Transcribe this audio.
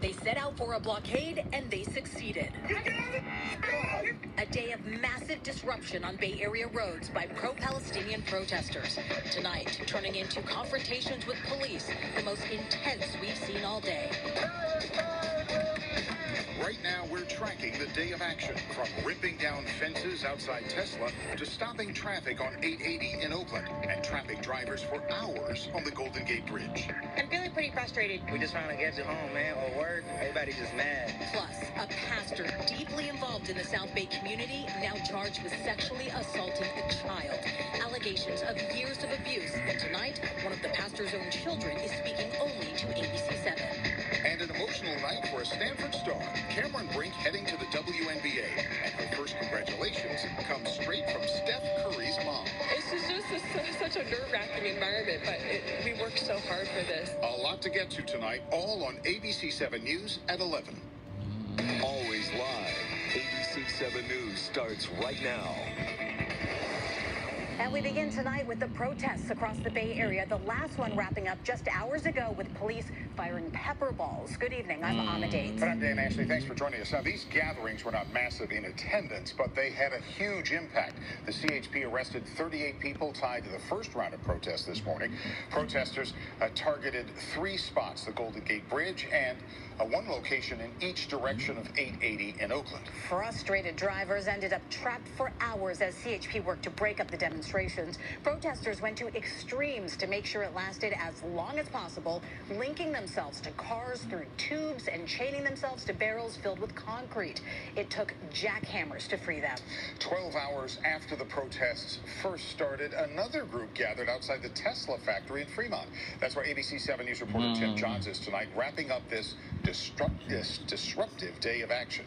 They set out for a blockade and they succeeded. A day of massive disruption on Bay Area roads by pro Palestinian protesters. Tonight, turning into confrontations with police, the most intense we've seen all day. Day of action from ripping down fences outside Tesla to stopping traffic on 880 in Oakland and trapping drivers for hours on the Golden Gate Bridge. I'm feeling pretty frustrated. We just trying to get you home, man, or work. Everybody just mad. Plus, a pastor deeply involved in the South Bay community now charged with sexually assaulting a child. Allegations of years of abuse. And tonight, one of the pastor's own children is speaking only to ABC 7. And an emotional night for a Stanford star, Cameron Brink heading to the WNBA. And her first congratulations comes straight from Steph Curry's mom. This is just a, such a nerve-wracking environment, but it, we worked so hard for this. A lot to get to tonight, all on ABC 7 News at 11. Always live. ABC 7 News starts right now. And we begin tonight with the protests across the Bay Area. The last one wrapping up just hours ago with police firing pepper balls. Good evening. I'm Ama Daetz. But I'm Dan Ashley. Thanks for joining us. Now, these gatherings were not massive in attendance, but they had a huge impact. The CHP arrested 38 people tied to the first round of protests this morning. Protesters uh, targeted three spots the Golden Gate Bridge and uh, one location in each direction of 880 in Oakland. Frustrated drivers ended up trapped for hours as CHP worked to break up the demonstrations. Protesters went to extremes to make sure it lasted as long as possible, linking themselves to cars through tubes and chaining themselves to barrels filled with concrete. It took jackhammers to free them. 12 hours after the protests first started, another group gathered outside the Tesla factory in Fremont. That's where ABC 7 News reporter Tim Johns is tonight, wrapping up this, this disruptive day of action.